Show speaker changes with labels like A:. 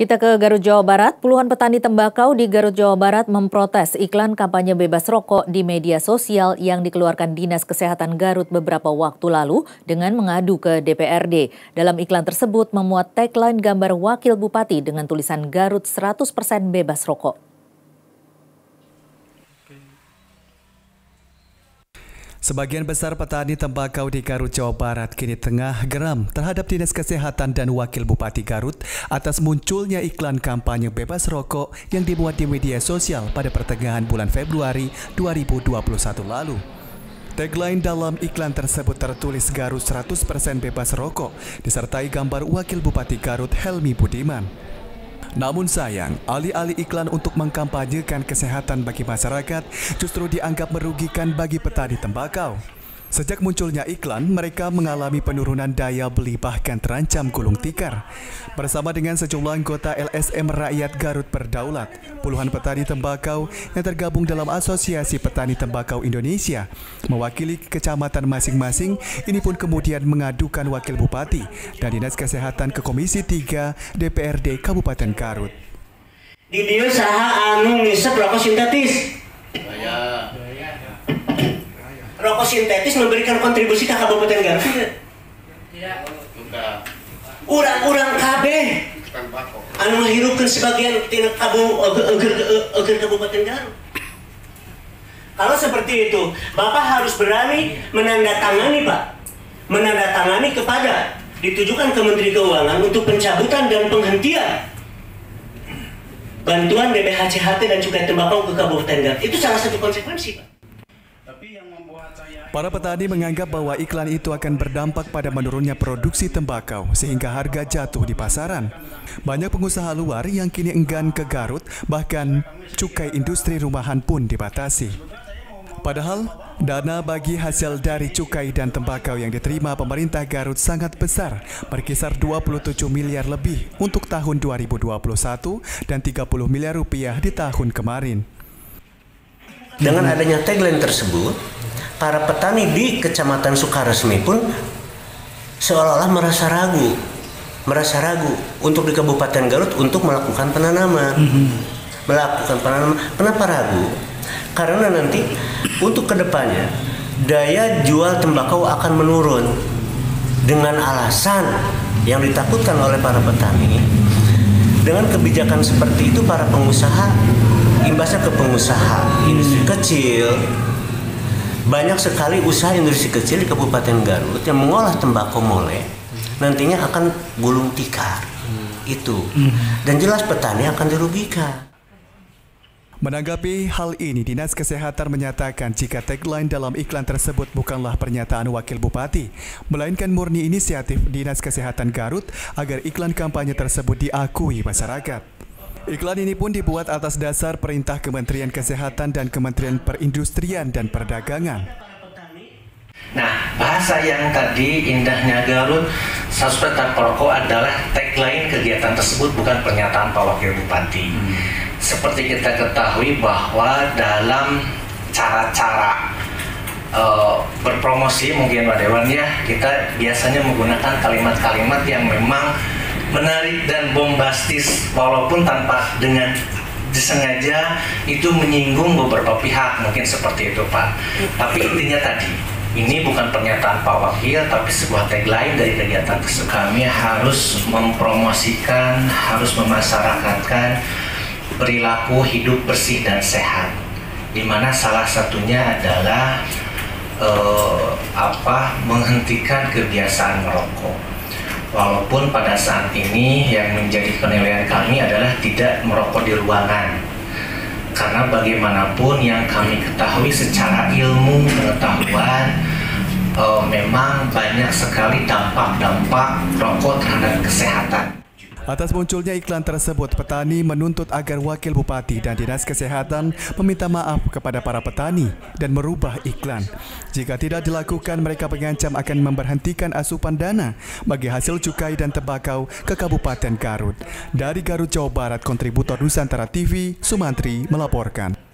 A: Kita ke Garut, Jawa Barat. Puluhan petani tembakau di Garut, Jawa Barat memprotes iklan kampanye bebas rokok di media sosial yang dikeluarkan Dinas Kesehatan Garut beberapa waktu lalu dengan mengadu ke DPRD. Dalam iklan tersebut memuat tagline gambar wakil bupati dengan tulisan Garut 100% bebas rokok.
B: Sebagian besar petani tembakau di Garut, Jawa Barat kini tengah geram terhadap Dinas Kesehatan dan Wakil Bupati Garut atas munculnya iklan kampanye bebas rokok yang dibuat di media sosial pada pertengahan bulan Februari 2021 lalu. Tagline dalam iklan tersebut tertulis Garut 100% bebas rokok, disertai gambar Wakil Bupati Garut Helmi Budiman. Namun sayang, alih-alih iklan untuk mengkampanyekan kesehatan bagi masyarakat justru dianggap merugikan bagi petani tembakau. Sejak munculnya iklan, mereka mengalami penurunan daya beli bahkan terancam gulung tikar. Bersama dengan sejumlah anggota LSM Rakyat Garut Berdaulat, puluhan petani tembakau yang tergabung dalam Asosiasi Petani Tembakau Indonesia mewakili kecamatan masing-masing ini pun kemudian mengadukan Wakil Bupati dan Dinas Kesehatan ke Komisi 3 DPRD Kabupaten Garut.
C: Di dia saha anu ngisep rokok sintetis. Ya rokok sintetis memberikan kontribusi ke Kabupaten Garut tidak? Tidak. Urang-urang KB anu menghirupkan sebagian tina kabu agar Kabupaten Garut. Kalau seperti itu, Bapak harus berani menandatangani, Pak. Menandatangani kepada ditujukan ke Menteri Keuangan untuk pencabutan dan penghentian bantuan BPHCHT dan cukai tembakau ke Kabupaten Garut. Itu salah satu konsekuensi, Pak.
B: Para petani menganggap bahwa iklan itu akan berdampak pada menurunnya produksi tembakau sehingga harga jatuh di pasaran. Banyak pengusaha luar yang kini enggan ke Garut, bahkan cukai industri rumahan pun dibatasi. Padahal, dana bagi hasil dari cukai dan tembakau yang diterima pemerintah Garut sangat besar, berkisar 27 miliar lebih untuk tahun 2021 dan 30 miliar rupiah di tahun kemarin.
C: Dengan adanya tagline tersebut, para petani di Kecamatan Sukaresmi pun seolah-olah merasa ragu, merasa ragu untuk di Kabupaten Garut untuk melakukan penanaman. Mm -hmm. Melakukan penanaman. Kenapa ragu? Karena nanti untuk ke depannya daya jual tembakau akan menurun dengan alasan yang ditakutkan oleh para petani. Dengan kebijakan seperti itu para pengusaha imbasnya ke pengusaha industri kecil. Banyak sekali usaha industri kecil di Kabupaten Garut yang mengolah tembakau mole nantinya akan gulung tikar. Itu. Dan jelas petani akan dirugikan.
B: Menanggapi hal ini, Dinas Kesehatan menyatakan jika tagline dalam iklan tersebut bukanlah pernyataan Wakil Bupati, melainkan murni inisiatif Dinas Kesehatan Garut agar iklan kampanye tersebut diakui masyarakat. Iklan ini pun dibuat atas dasar perintah Kementerian Kesehatan dan Kementerian Perindustrian dan Perdagangan.
D: Nah, bahasa yang tadi indahnya Garut, suspek tanpa rokok adalah tagline kegiatan tersebut bukan pernyataan Pak Wakil Bupati. Hmm. Seperti kita ketahui bahwa dalam cara-cara uh, berpromosi mungkin Pak Dewan ya, kita biasanya menggunakan kalimat-kalimat yang memang menarik dan bombastis walaupun tanpa dengan disengaja itu menyinggung beberapa pihak mungkin seperti itu Pak. Tapi intinya tadi ini bukan pernyataan Pak Wakil tapi sebuah tagline dari kegiatan. Kami harus mempromosikan, harus memasyarakatkan perilaku hidup bersih dan sehat. Di mana salah satunya adalah uh, apa menghentikan kebiasaan merokok walaupun pada saat ini yang menjadi penilaian kami adalah tidak merokok di ruangan karena bagaimanapun yang kami ketahui secara ilmu pengetahuan uh, memang banyak sekali dampak-dampak rokok terhadap kesehatan.
B: Atas munculnya iklan tersebut, petani menuntut agar Wakil Bupati dan Dinas Kesehatan meminta maaf kepada para petani dan merubah iklan. Jika tidak dilakukan, mereka mengancam akan memberhentikan asupan dana bagi hasil cukai dan tembakau ke Kabupaten Garut. Dari Garut, Jawa Barat, kontributor Nusantara TV, Sumantri melaporkan.